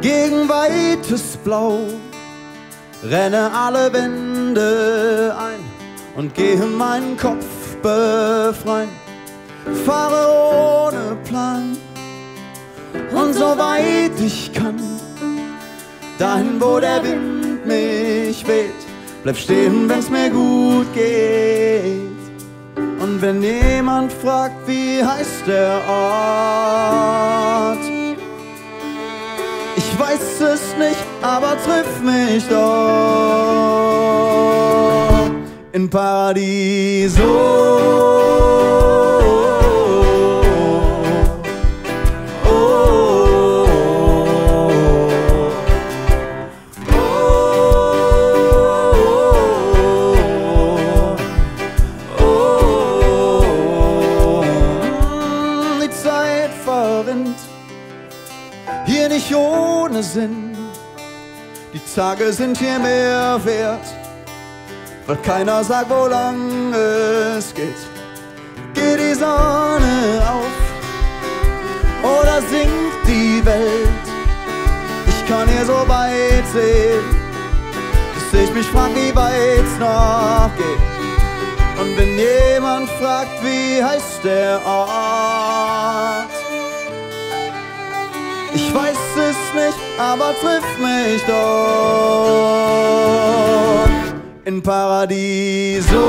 gegen weites Blau. Renne alle Wände ein und gehe meinen Kopf befreien. Fahre ohne Plan und so weit ich kann, dahin wo der Wind mich weht. Bleib stehen, wenn's mir gut geht. Und wenn jemand fragt, wie heißt der Ort? Weiß es nicht, aber triff mich doch in Paradiso. Tage sind hier mehr wert, weil keiner sagt, wo lang es geht. Geht die Sonne auf oder sinkt die Welt? Ich kann hier so weit sehen, dass ich mich frag, wie weit's noch geht. Und wenn jemand fragt, wie heißt der Ort? Ich weiß es nicht, aber triff mich doch in Paradiso.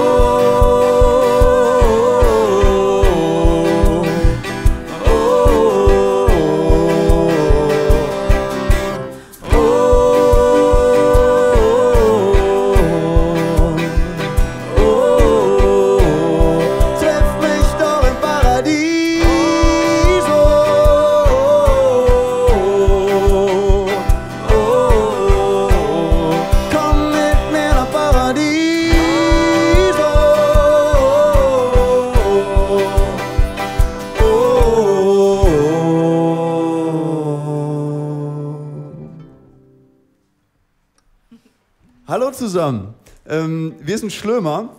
Zusammen. Ähm, wir sind Schlömer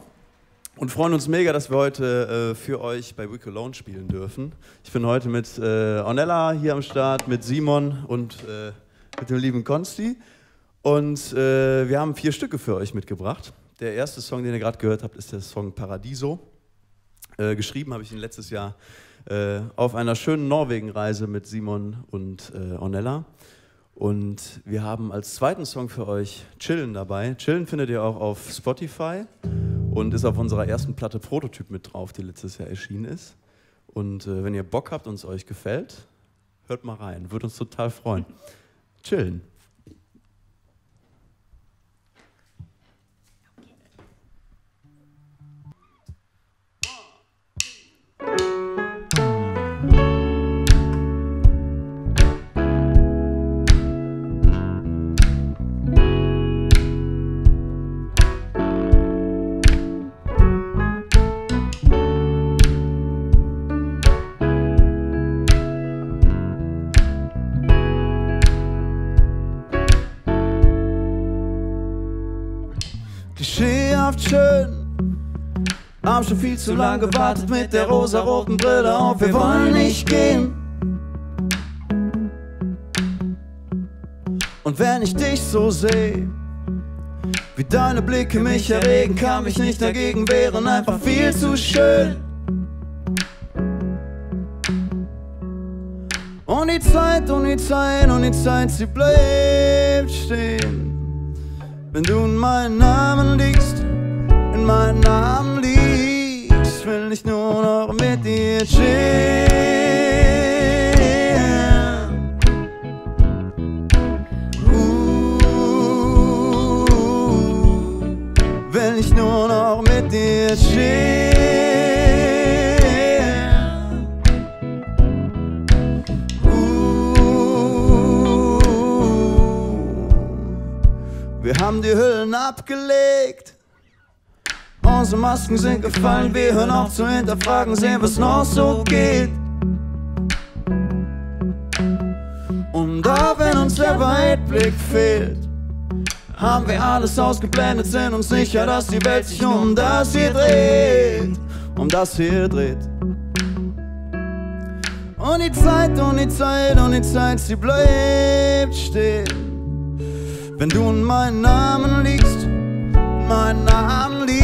und freuen uns mega, dass wir heute äh, für euch bei Week Alone spielen dürfen. Ich bin heute mit äh, Ornella hier am Start, mit Simon und äh, mit dem lieben Konsti. Und äh, wir haben vier Stücke für euch mitgebracht. Der erste Song, den ihr gerade gehört habt, ist der Song Paradiso. Äh, geschrieben habe ich ihn letztes Jahr äh, auf einer schönen Norwegen-Reise mit Simon und äh, Ornella. Und wir haben als zweiten Song für euch Chillen dabei. Chillen findet ihr auch auf Spotify und ist auf unserer ersten Platte Prototyp mit drauf, die letztes Jahr erschienen ist. Und äh, wenn ihr Bock habt und es euch gefällt, hört mal rein. Würde uns total freuen. Chillen. Haben schon viel zu lange gewartet mit der rosaroten Brille auf. Wir wollen nicht gehen. Und wenn ich dich so sehe, wie deine Blicke mich erregen, kann mich nicht dagegen wehren, einfach viel zu schön. Und die Zeit, und die Zeit, und die Zeit, sie bleibt stehen. Wenn du in meinen Namen liegst, in meinen Namen ich nur noch mit dir chillen. Uh, will ich nur noch mit dir chillen. Uh, wir haben die Hüllen abgelegt. Unsere Masken sind gefallen, wir hören auf zu hinterfragen, sehen, was noch so geht. Und auch wenn uns der Weitblick fehlt, haben wir alles ausgeblendet, sind uns sicher, dass die Welt sich um das hier dreht, um das hier dreht. Und die Zeit, und die Zeit, und die Zeit, sie bleibt stehen. Wenn du in meinen Namen liegst, meinen Namen liegst,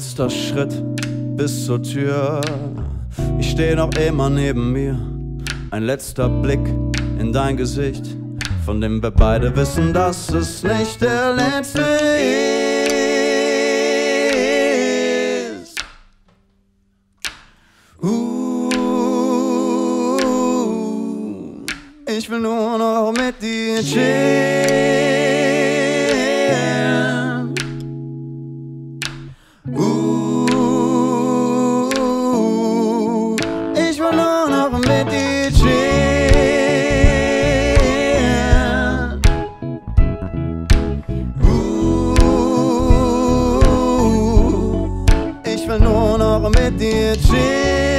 letzter Schritt bis zur Tür. Ich stehe noch immer neben mir. Ein letzter Blick in dein Gesicht, von dem wir beide wissen, dass es nicht der letzte ist. Uh, ich will nur noch mit dir chillen. prometi je čin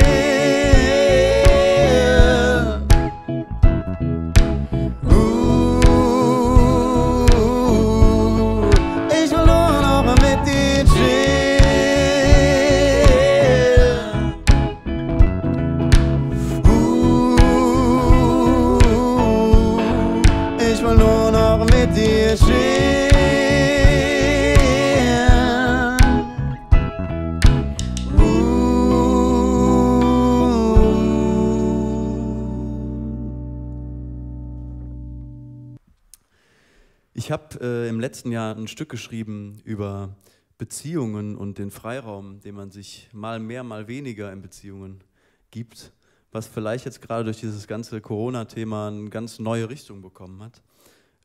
letzten Jahr ein Stück geschrieben über Beziehungen und den Freiraum, den man sich mal mehr, mal weniger in Beziehungen gibt, was vielleicht jetzt gerade durch dieses ganze Corona-Thema eine ganz neue Richtung bekommen hat.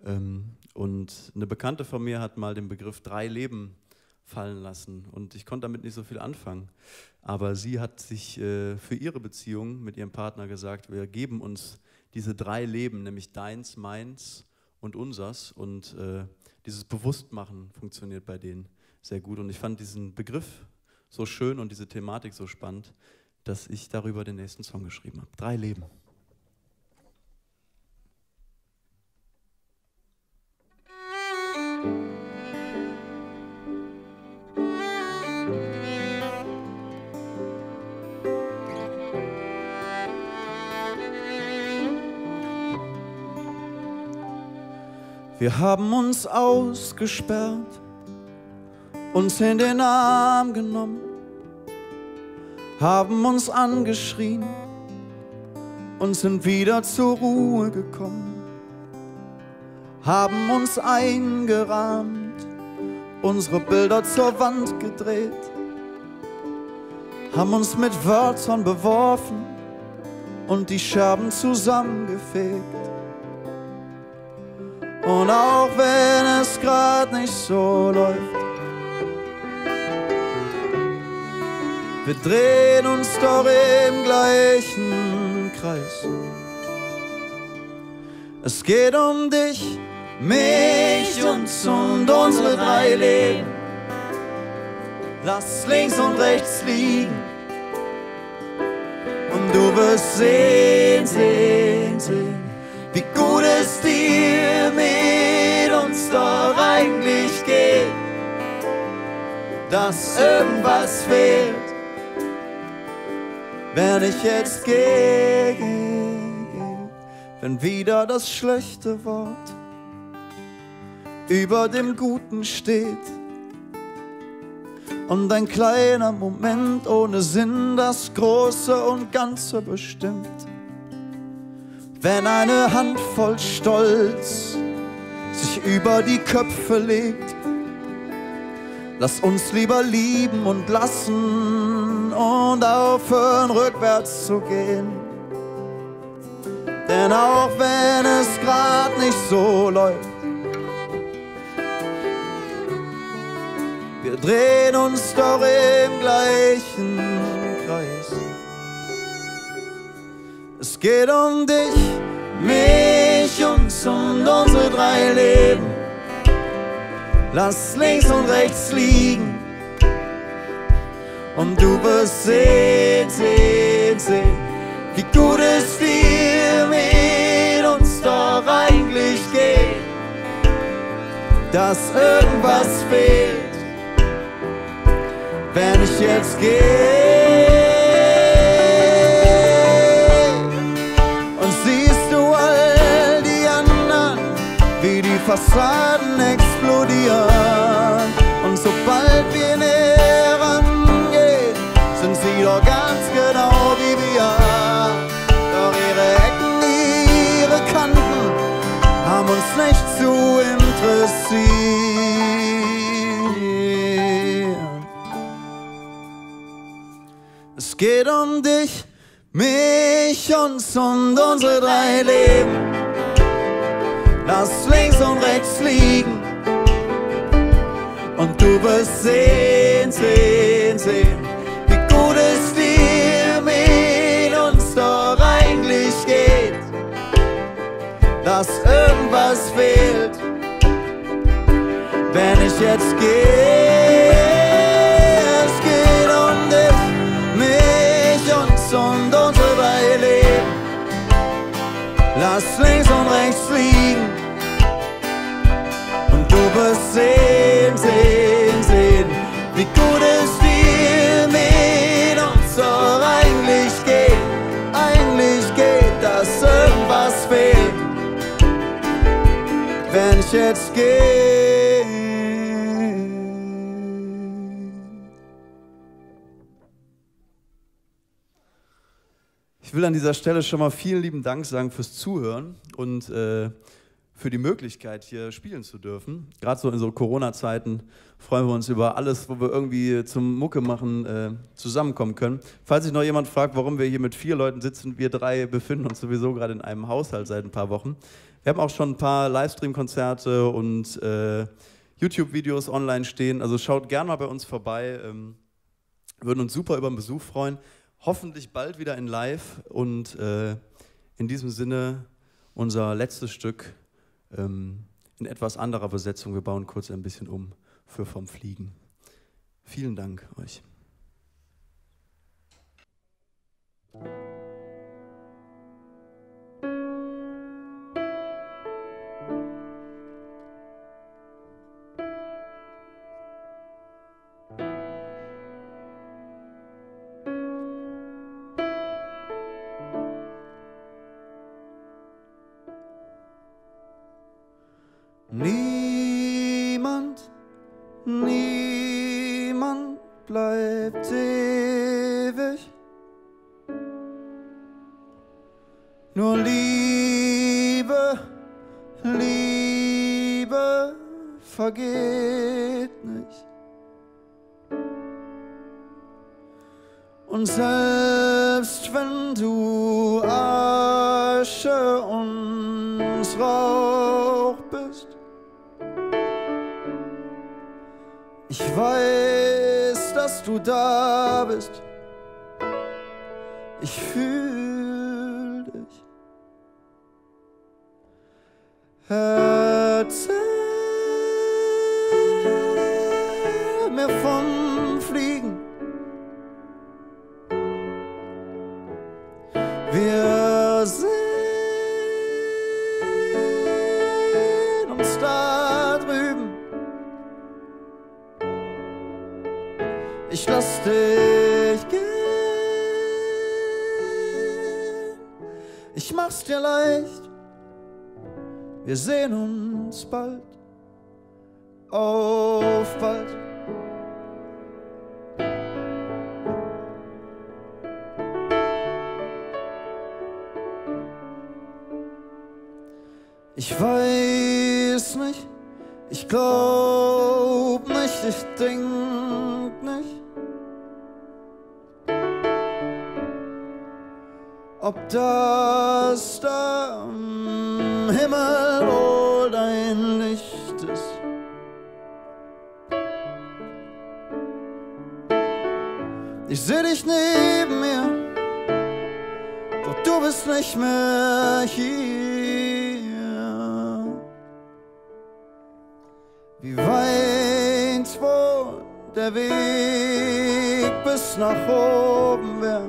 Ähm, und eine Bekannte von mir hat mal den Begriff drei Leben fallen lassen und ich konnte damit nicht so viel anfangen. Aber sie hat sich äh, für ihre Beziehung mit ihrem Partner gesagt, wir geben uns diese drei Leben, nämlich deins, meins und unsers. Und äh, dieses Bewusstmachen funktioniert bei denen sehr gut. Und ich fand diesen Begriff so schön und diese Thematik so spannend, dass ich darüber den nächsten Song geschrieben habe. Drei Leben. Wir haben uns ausgesperrt, uns in den Arm genommen, haben uns angeschrien und sind wieder zur Ruhe gekommen, haben uns eingerahmt, unsere Bilder zur Wand gedreht, haben uns mit Wörtern beworfen und die Scherben zusammengefegt. Und auch wenn es grad nicht so läuft, wir drehen uns doch im gleichen Kreis. Es geht um dich, mich, uns und unsere drei Leben. Lass links und rechts liegen. Und du wirst sehen, sehen, dass irgendwas fehlt, wenn ich jetzt gehe, wenn wieder das schlechte Wort über dem Guten steht und ein kleiner Moment ohne Sinn das Große und Ganze bestimmt. Wenn eine Handvoll Stolz sich über die Köpfe legt. Lass uns lieber lieben und lassen und aufhören rückwärts zu gehen. Denn auch wenn es grad nicht so läuft, Wir drehen uns doch im gleichen Kreis. Es geht um dich, mich, uns und unsere drei Leben. Lass links und rechts liegen. Und du wirst sehen, sehen, sehen, wie gut es dir mit uns doch eigentlich geht. Dass irgendwas fehlt, wenn ich jetzt gehe. Die Fassaden explodieren. Und sobald wir näher rangehen, sind sie doch ganz genau wie wir. Doch ihre Ecken, ihre Kanten haben uns nicht zu interessieren. Es geht um dich, mich, uns und unsere drei Leben. Lass links und rechts liegen. Und du wirst sehen, sehen, sehen, wie gut es dir mit uns doch eigentlich geht. Dass irgendwas fehlt, wenn ich jetzt gehe. Ich will an dieser Stelle schon mal vielen lieben Dank sagen fürs Zuhören und äh, für die Möglichkeit, hier spielen zu dürfen. Gerade so in so Corona-Zeiten freuen wir uns über alles, wo wir irgendwie zum Mucke machen äh, zusammenkommen können. Falls sich noch jemand fragt, warum wir hier mit vier Leuten sitzen, wir drei befinden uns sowieso gerade in einem Haushalt seit ein paar Wochen. Wir haben auch schon ein paar Livestream-Konzerte und äh, YouTube-Videos online stehen. Also schaut gerne mal bei uns vorbei. Ähm, würden uns super über einen Besuch freuen. Hoffentlich bald wieder in Live und äh, in diesem Sinne unser letztes Stück ähm, in etwas anderer Besetzung. Wir bauen kurz ein bisschen um für vom Fliegen. Vielen Dank euch. Nur Liebe, Liebe vergeht nicht. Und selbst wenn du Asche und Rauch bist, ich weiß, dass du da bist. Herzen. Wir sehen uns bald. Auf bald. Ich weiß nicht, ich glaub nicht, ich denk nicht. Ob das da wohl dein Licht ist. Ich seh dich neben mir, doch du bist nicht mehr hier. Wie weit wohl der Weg bis nach oben wäre.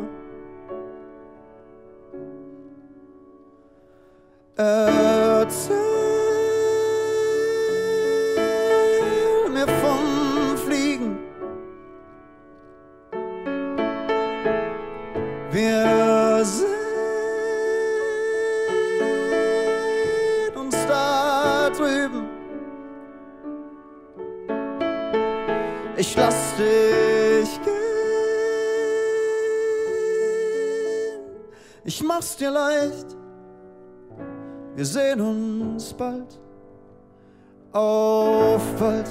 Erzähl Dir leicht. Wir sehen uns bald. Auf bald.